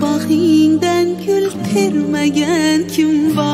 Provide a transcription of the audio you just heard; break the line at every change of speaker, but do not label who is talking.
bag'ringdan gül termagan kim var?